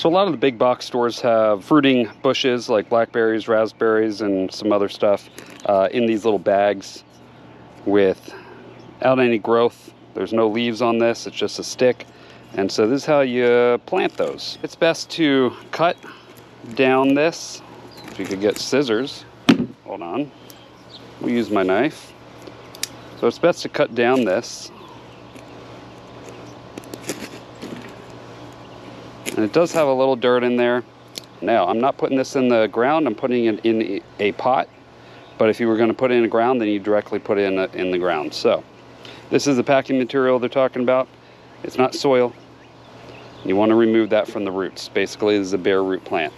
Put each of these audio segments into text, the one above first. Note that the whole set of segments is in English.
So a lot of the big box stores have fruiting bushes like blackberries, raspberries, and some other stuff uh, in these little bags without any growth. There's no leaves on this, it's just a stick. And so this is how you plant those. It's best to cut down this. If you could get scissors, hold on. We'll use my knife. So it's best to cut down this. And it does have a little dirt in there. Now, I'm not putting this in the ground, I'm putting it in a pot. But if you were gonna put it in the ground, then you directly put it in, the, in the ground. So, this is the packing material they're talking about. It's not soil. You wanna remove that from the roots. Basically, this is a bare root plant.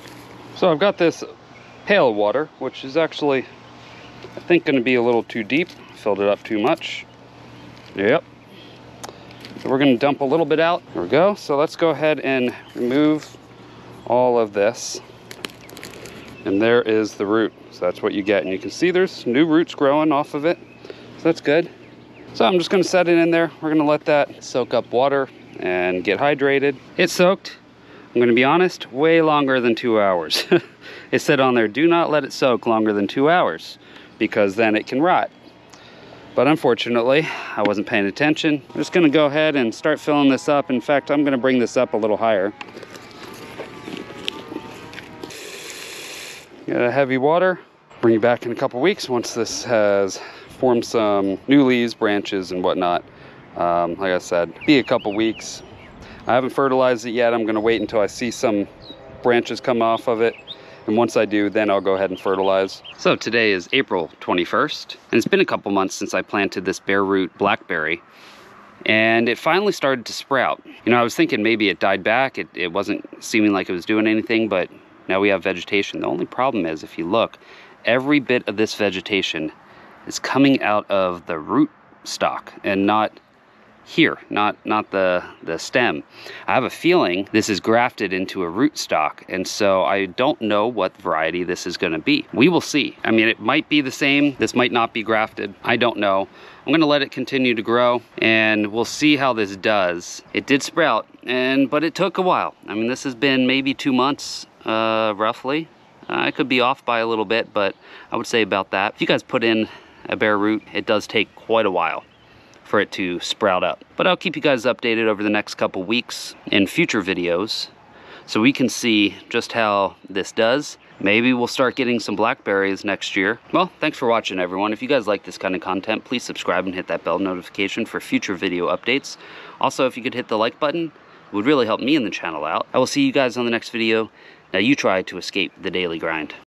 So I've got this pail water, which is actually, I think gonna be a little too deep. Filled it up too much. Yep, so we're gonna dump a little bit out. There we go. So let's go ahead and remove all of this. And there is the root. So that's what you get. And you can see there's new roots growing off of it. So that's good. So I'm just gonna set it in there. We're gonna let that soak up water and get hydrated. It's soaked, I'm gonna be honest, way longer than two hours. it said on there, do not let it soak longer than two hours because then it can rot. But unfortunately, I wasn't paying attention. I'm just gonna go ahead and start filling this up. In fact, I'm gonna bring this up a little higher. Get a heavy water. Bring you back in a couple weeks once this has formed some new leaves, branches, and whatnot. Um, like I said, be a couple weeks. I haven't fertilized it yet. I'm gonna wait until I see some branches come off of it and once I do, then I'll go ahead and fertilize. So today is April 21st, and it's been a couple months since I planted this bare root blackberry and it finally started to sprout. You know, I was thinking maybe it died back. It, it wasn't seeming like it was doing anything, but now we have vegetation. The only problem is, if you look, every bit of this vegetation is coming out of the root stock and not here, not not the the stem. I have a feeling this is grafted into a rootstock, and so I don't know what variety this is going to be. We will see. I mean, it might be the same. This might not be grafted. I don't know. I'm going to let it continue to grow, and we'll see how this does. It did sprout, and but it took a while. I mean, this has been maybe two months, uh, roughly. I could be off by a little bit, but I would say about that. If you guys put in a bare root, it does take quite a while for it to sprout up. But I'll keep you guys updated over the next couple weeks in future videos so we can see just how this does. Maybe we'll start getting some blackberries next year. Well, thanks for watching everyone. If you guys like this kind of content, please subscribe and hit that bell notification for future video updates. Also, if you could hit the like button, it would really help me and the channel out. I will see you guys on the next video. Now you try to escape the daily grind.